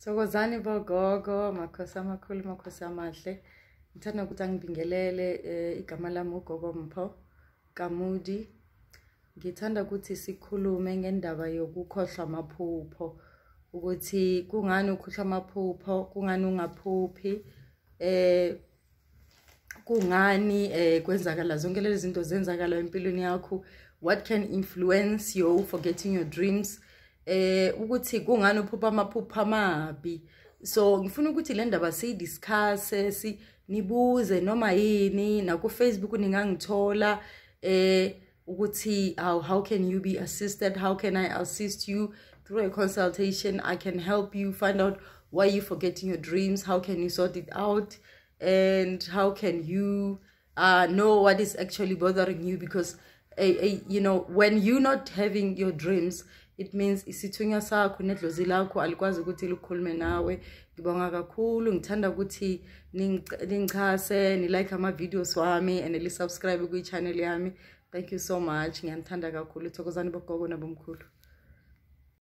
thokozani bogogo makhosi amakhulu makhosi amahle ngithanda ukuthi angibingelele eh, igama lami ugogo mpho kamudi ngithanda ukuthi sikhulume ngendaba yokukhohlwa amaphupho ukuthi kungani ukhohlwa amaphupho kungani ungaphuphi eh kungani eh kwenzakala zonke lezi zinto zenzakala empilweni yakho what can influence you forgetting your dreams eh ukuthi kungani uphupha amaphupha amabi so ngifuna ukuthi le ndaba siyidiscusse si nibuze noma yini nakufacebook ningangithola eh ukuthi how, how can you be assisted how can i assist you through a consultation i can help you find out why you're forgetting your dreams how can you sort it out and how can you uh, know what is actually bothering you because a eh, a eh, you know when you're not having your dreams it means isithunywa sakho nedlozi lakho alikwazi ukuthi likhulume nawe ngibonga kakhulu ngithanda ukuthi ningichase nilike ama-videos wami and lisubscribe kwi-channel yami thank you so much ngiyanithanda kakhulu thokozani bogogo nabomkhulu